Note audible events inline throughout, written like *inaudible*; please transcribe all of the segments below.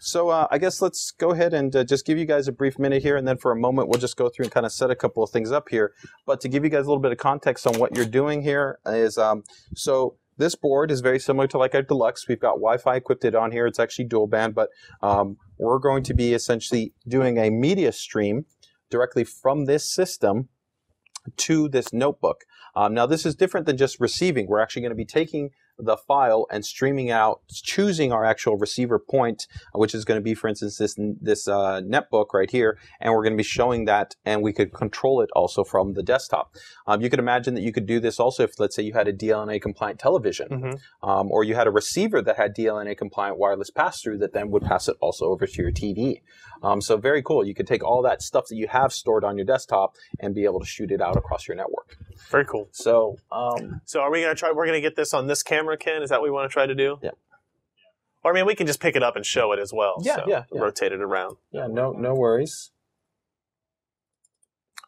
So uh, I guess let's go ahead and uh, just give you guys a brief minute here, and then for a moment we'll just go through and kind of set a couple of things up here. But to give you guys a little bit of context on what you're doing here is, um, so this board is very similar to like our deluxe. We've got Wi-Fi equipped it on here. It's actually dual band, but um, we're going to be essentially doing a media stream directly from this system to this notebook. Um, now this is different than just receiving. We're actually going to be taking the file and streaming out, choosing our actual receiver point, which is going to be, for instance, this this uh, netbook right here, and we're going to be showing that, and we could control it also from the desktop. Um, you could imagine that you could do this also if, let's say, you had a DLNA compliant television, Mm-hmm. um, or you had a receiver that had DLNA compliant wireless pass through that then would pass it also over to your TV. Um, so very cool. You could take all that stuff that you have stored on your desktop and be able to shoot it out across your network. Very cool. So um, So are we gonna try? We're gonna get this on this camera, Ken. Is that what we want to try to do? Yeah. Or I mean, we can just pick it up and show it as well. Yeah, so yeah, yeah. Rotate it around. yeah, no no worries.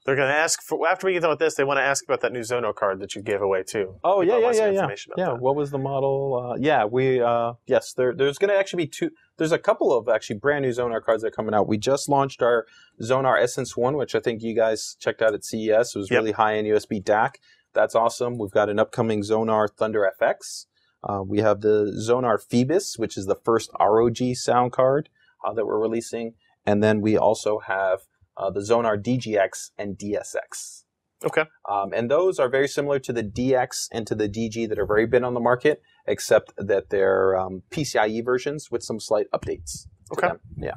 They're gonna ask for after we get done with this. They want to ask about that new Xonar card that you gave away too. Oh yeah, yeah, yeah, yeah. Yeah, that. what was the model? Uh, yeah, we uh, yes, there, there's going to actually be two. There's a couple of actually brand new Xonar cards that are coming out. We just launched our Xonar Essence One, which I think you guys checked out at CES. It was Yep. really high end USB DAC. That's awesome. We've got an upcoming Xonar Thunder FX. Uh, we have the Xonar Phoebus, which is the first ROG sound card uh, that we're releasing, and then we also have uh, the Xonar DGX and DSX. Okay. Um, and those are very similar to the DX and to the DG that are very been on the market, except that they're um, PCIe versions with some slight updates. Okay. them. Yeah.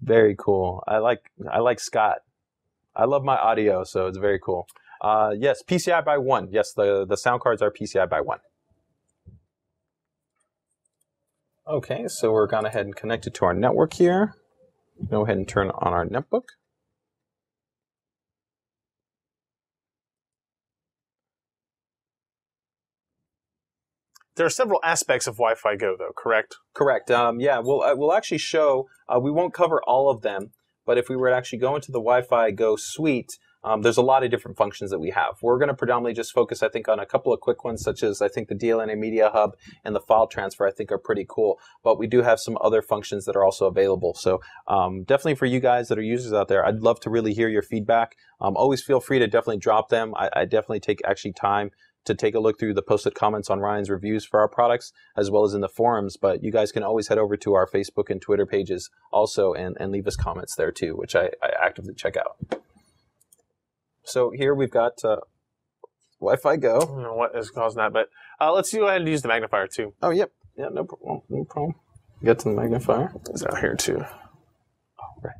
Very cool. I like I like Scott. I love my audio, so it's very cool. Uh, yes, PCI by one. Yes, the the sound cards are PCI by one. Okay, so we're gone ahead and connected to our network here. Go ahead and turn on our netbook. There are several aspects of Wi-Fi Go, though. Correct. Correct. Um, yeah, we'll uh, we'll actually show. Uh, we won't cover all of them, but if we were to actually go into the Wi-Fi Go suite, um, there's a lot of different functions that we have. We're going to predominantly just focus, I think, on a couple of quick ones, such as I think the DLNA Media Hub and the file transfer. I think are pretty cool. But we do have some other functions that are also available. So um, definitely for you guys that are users out there, I'd love to really hear your feedback. Um, always feel free to definitely drop them. I, I definitely take actually time to take a look through the posted comments on Ryan's reviews for our products, as well as in the forums. But you guys can always head over to our Facebook and Twitter pages also and, and leave us comments there too, which I, I actively check out. So here we've got uh, Wi-Fi Go. I don't know what is causing that, but uh, let's go ahead and use the magnifier too. Oh, yep. Yeah, no problem. No problem. Get to the magnifier. It's out here too. Oh, right.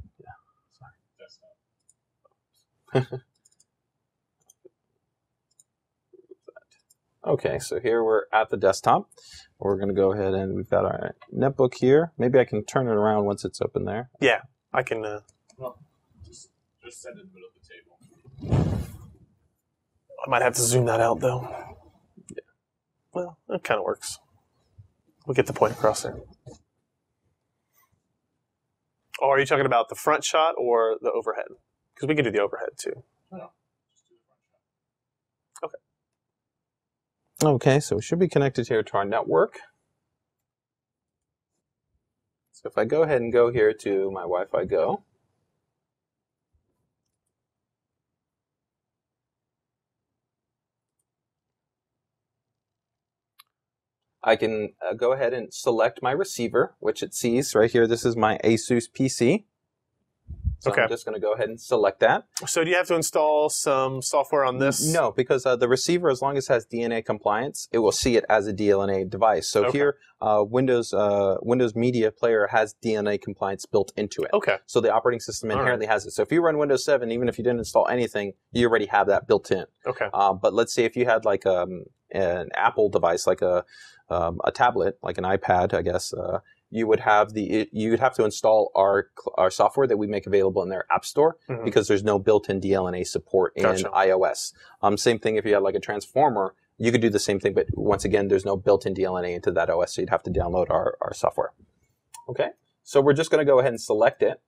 Yeah. Sorry. *laughs* okay, so here we're at the desktop. We're going to go ahead and we've got our netbook here. Maybe I can turn it around once it's open there. Yeah, I can. Uh, Just, just set it in the middle of the table. I might have to zoom that out though. Yeah. Well, it kind of works. We'll get the point across there. Oh, are you talking about the front shot or the overhead? Because we can do the overhead too. Okay. Okay, so we should be connected here to our network. So if I go ahead and go here to my Wi-Fi Go, I can uh, go ahead and select my receiver, which it sees right here. This is my Asus PC. So Okay. I'm just going to go ahead and select that. So do you have to install some software on this? No, because uh, the receiver, as long as it has DNA compliance, it will see it as a DLNA device. So Okay. here, uh, Windows uh, Windows Media Player has DNA compliance built into it. Okay. So the operating system All right. inherently has it. So if you run Windows 7, even if you didn't install anything, you already have that built in. Okay. Uh, but let's say if you had like um, an Apple device, like a um, a tablet, like an iPad, I guess, uh, you would have the you would have to install our our software that we make available in their App Store Mhm. because there's no built-in DLNA support in Gotcha. iOS. Um, same thing if you had like a transformer, you could do the same thing, but once again, there's no built-in DLNA into that OS, so you'd have to download our, our software. Okay, so we're just going to go ahead and select it.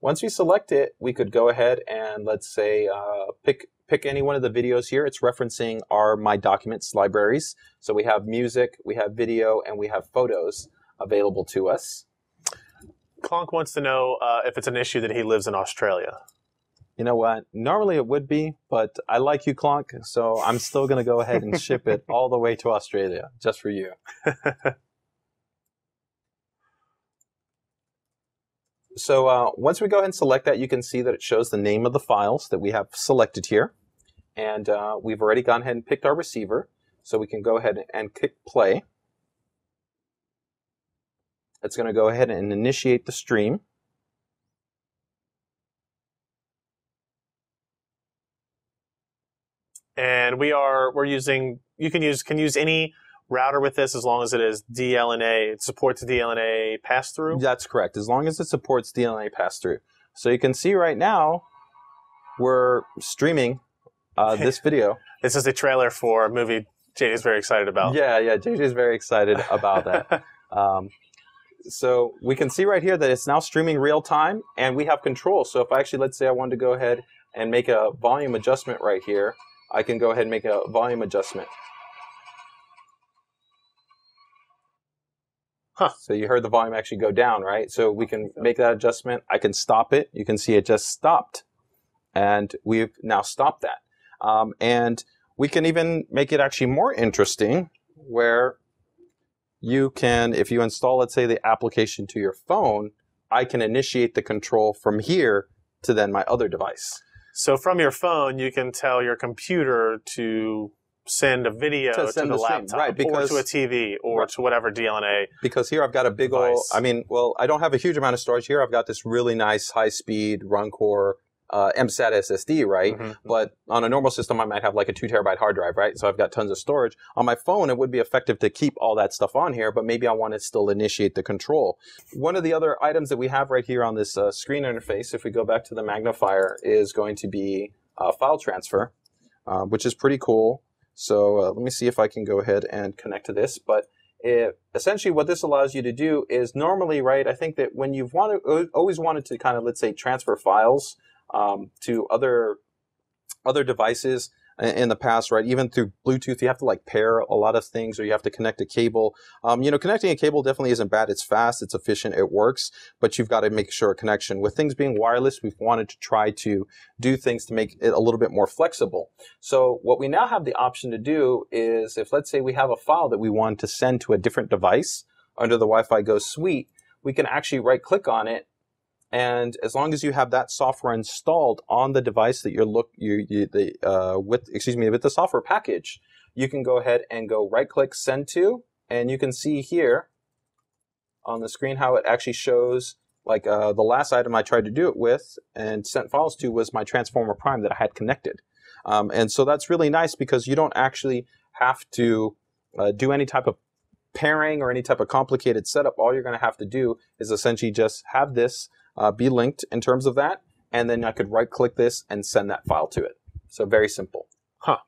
Once we select it, we could go ahead and let's say uh, pick pick any one of the videos here. It's referencing our My Documents libraries. So we have music, we have video, and we have photos. available to us. Clonk wants to know uh, if it's an issue that he lives in Australia. You know what? Normally it would be, but I like you, Clonk, so I'm still going to go ahead and ship it *laughs* all the way to Australia just for you. *laughs* so uh, once we go ahead and select that, you can see that it shows the name of the files that we have selected here. And uh, we've already gone ahead and picked our receiver. So we can go ahead and click play. It's going to go ahead and initiate the stream. and we are we're using you can use can use any router with this as long as it is DLNA it supports DLNA pass through. That's correct. As long as it supports DLNA pass through. So you can see right now we're streaming uh, *laughs* this video. this is a trailer for a movie JJ is very excited about. Yeah, yeah, JJ is very excited about that. *laughs* um, so we can see right here that it's now streaming real time and we have control. So if I actually, let's say I wanted to go ahead and make a volume adjustment right here, I can go ahead and make a volume adjustment. Huh. So you heard the volume actually go down, right? So we can make that adjustment. I can stop it. You can see it just stopped. And we've now stopped that. Um, and we can even make it actually more interesting where you can, if you install, let's say, the application to your phone, I can initiate the control from here to then my other device. So from your phone, you can tell your computer to send a video to, To the the laptop, right, because- or to a TV, or Right. to whatever DLNA. because here I've got a big old. I mean, well, I don't have a huge amount of storage here. I've got this really nice high speed RunCore uh, mSATA SSD, right? Mhm. But on a normal system, I might have like a two terabyte hard drive, right? So I've got tons of storage. On my phone, it would be effective to keep all that stuff on here, but maybe I want to still initiate the control. One of the other items that we have right here on this uh, screen interface, if we go back to the magnifier, is going to be uh, file transfer, uh, which is pretty cool. So uh, let me see if I can go ahead and connect to this. But it, essentially, what this allows you to do is normally, right? I think that when you've wanted, always wanted to kind of, let's say, transfer files um, to other other devices in the past, right? Even through Bluetooth, you have to like pair a lot of things, or you have to connect a cable. Um, you know, connecting a cable definitely isn't bad. It's fast, it's efficient, it works, but you've got to make sure a connection. With things being wireless, we've wanted to try to do things to make it a little bit more flexible. So what we now have the option to do is, if let's say we have a file that we want to send to a different device under the Wi-Fi Go suite, we can actually right-click on it and as long as you have that software installed on the device that you're look you, you the uh, with excuse me with the software package, you can go ahead and go right click send to, and you can see here on the screen how it actually shows like uh, the last item I tried to do it with and sent files to was my Transformer Prime that I had connected, um, and so that's really nice because you don't actually have to uh, do any type of pairing or any type of complicated setup. All you're going to have to do is essentially just have this uh, be linked in terms of that, and then I could right click this and send that file to it. So very simple. Huh.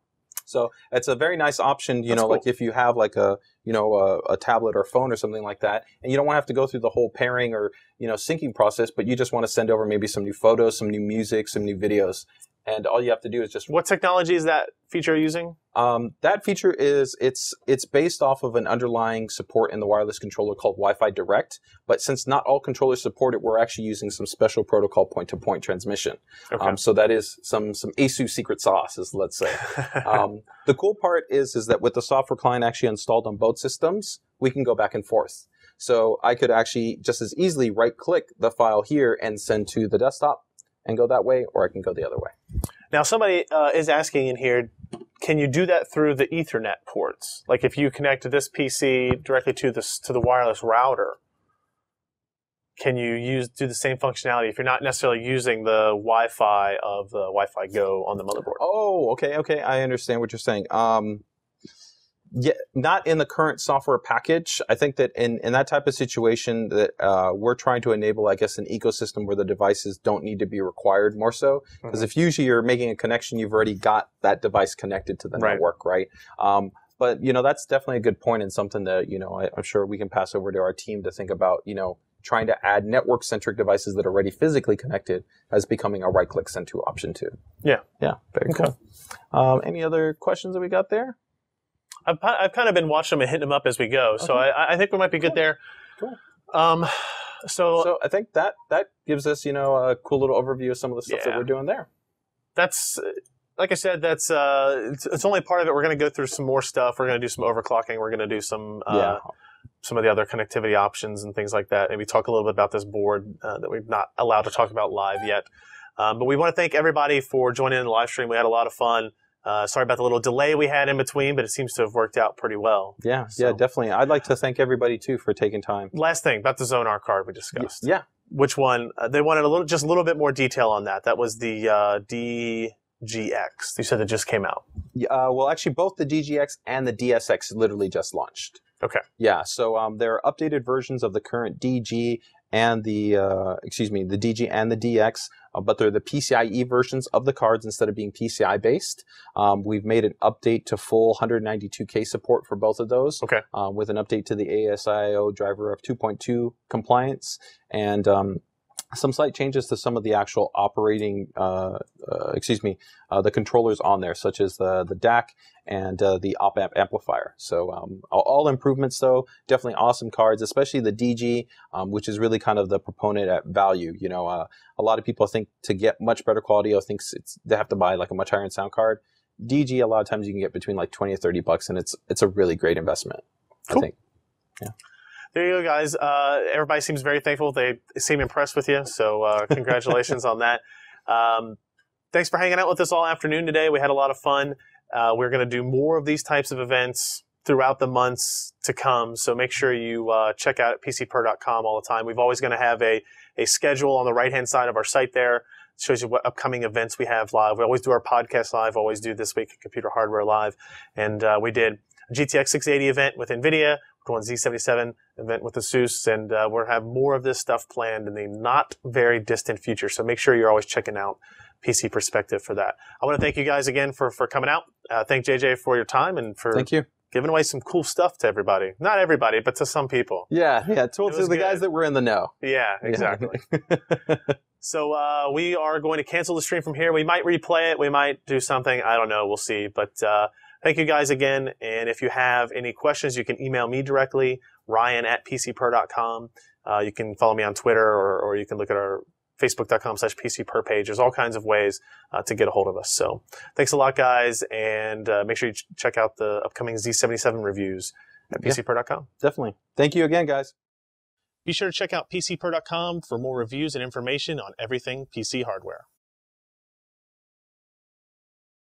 So it's a very nice option, you That's know, cool. like if you have like a, you know, a, a tablet or phone or something like that, and you don't want to have to go through the whole pairing or, you know, syncing process, but you just want to send over maybe some new photos, some new music, some new videos. And all you have to do is just What technology is that feature using? um, that feature is it's it's based off of an underlying support in the wireless controller called Wi-Fi Direct. But since not all controllers support it, we're actually using some special protocol point-to-point transmission. Okay. Um, so that is some some ASUS secret sauce, as let's say. *laughs* um, the cool part is is that with the software client actually installed on both systems, we can go back and forth. So I could actually just as easily right-click the file here and send to the desktop and go that way, or I can go the other way. now, somebody uh, is asking in here, can you do that through the Ethernet ports? Like if you connect this PC directly to this to the wireless router, can you use do the same functionality if you're not necessarily using the Wi-Fi of the Wi-Fi Go on the motherboard? Oh, okay, okay. I understand what you're saying. Um, yeah, not in the current software package. I think that in, in that type of situation that uh, we're trying to enable, I guess, an ecosystem where the devices don't need to be required more so. Because Mhm. if usually you're making a connection, you've already got that device connected to the Right. network, right? Um, but you know that's definitely a good point and something that you know I, I'm sure we can pass over to our team to think about. You know, trying to add network-centric devices that are already physically connected as becoming a right-click send to option too. Yeah. Yeah, very Okay. cool. Um, any other questions that we got there? I've, I've kind of been watching them and hitting them up as we go, so Okay. I, I think we might be good there. Cool. Um, so, So I think that that gives us, you know, a cool little overview of some of the stuff that we're doing there. that's like I said, that's uh, it's, it's only part of it. We're going to go through some more stuff. We're going to do some overclocking. We're going to do some uh, yeah. some of the other connectivity options and things like that. Maybe talk a little bit about this board uh, that we've not allowed to talk about live yet. Um, but we want to thank everybody for joining in the live stream. We had a lot of fun. Uh, sorry about the little delay we had in between, but it seems to have worked out pretty well. Yeah, So- yeah, definitely. I'd like to thank everybody too for taking time. Last thing about the Xonar card we discussed. Yeah, Which one? Uh, they wanted a little, just a little bit more detail on that. That was the uh, DGX. You said it just came out. Yeah, uh, well, actually, both the DGX and the DSX literally just launched. Okay. Yeah, so um, there are updated versions of the current DG and the uh, excuse me, the DG and the DX, uh, but they're the PCIe versions of the cards instead of being PCI based. Um, we've made an update to full 192K support for both of those. Okay. Um, with an update to the ASIO driver of 2.2 compliance and um, some slight changes to some of the actual operating, uh, uh, excuse me, uh, the controllers on there, such as the the DAC and uh, the op amp amplifier. So um, all, improvements, though, definitely awesome cards, especially the DG, um, which is really kind of the proponent at value. You know, uh, a lot of people think to get much better quality, I think it's they have to buy like a much higher end sound card. DG, a lot of times you can get between like twenty or thirty bucks, and it's it's a really great investment. Cool. I think. There you go, guys. Uh, everybody seems very thankful. They seem impressed with you. So uh, *laughs* congratulations on that. Um, thanks for hanging out with us all afternoon today. We had a lot of fun. Uh, we're going to do more of these types of events throughout the months to come. So make sure you uh, check out pcper.com all the time. We've always going to have a, a schedule on the right hand side of our site there. It shows you what upcoming events we have live. We always do our podcast live, always do this week Computer Hardware Live. And uh, we did a GTX 680 event with NVIDIA, one Z77 event with ASUS, and uh, we'll have more of this stuff planned in the not very distant future. So make sure you're always checking out PC Perspective for that. I want to thank you guys again for, for coming out. Uh, thank JJ for your time and for Thank you. giving away some cool stuff to everybody. Not everybody, but to some people. Yeah, yeah. To, to the good. guys that were in the know. Yeah, exactly. *laughs* So uh, we are going to cancel the stream from here. We might replay it. We might do something. I don't know. We'll see. But uh, thank you guys again. And if you have any questions, you can email me directly, ryan at pcper.com. Uh, you can follow me on Twitter or, or you can look at our facebook.com slash pcper page. There's all kinds of ways uh, to get a hold of us. So thanks a lot, guys. And uh, make sure you ch- check out the upcoming Z77 reviews at Yeah. pcper.com. Definitely. Thank you again, guys. Be sure to check out pcper.com for more reviews and information on everything PC hardware.